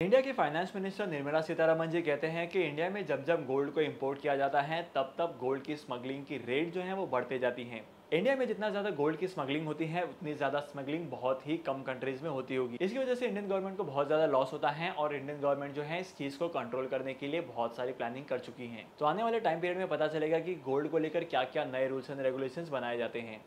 India के finance minister Nirmala Sitharaman ji कहते हैं कि इंडिया में जब जब गोल्ड को इंपोर्ट किया जाता है, तब तब गोल्ड की स्मगलिंग की रेट जो है वो बढ़ते जाती हैं। इंडिया में जितना ज़्यादा गोल्ड की स्मगलिंग होती है, उतनी ज़्यादा स्मगलिंग बहुत ही कम कंट्रीज़ में होती होगी। इसकी वजह से इंडियन गवर्नमेंट को बहुत ज़्यादा लॉस होता है और इंडियन गवर्नमेंट जो है इस चीज़ को कंट्रोल करने के लिए बहुत सारी प्लानिंग कर चुकी है। तो आने वाले टाइम पीरियड में पता चलेगा कि गोल्ड को लेकर क्या क्या नए रूल्स एंड रेगुलेशन बनाए जाते हैं।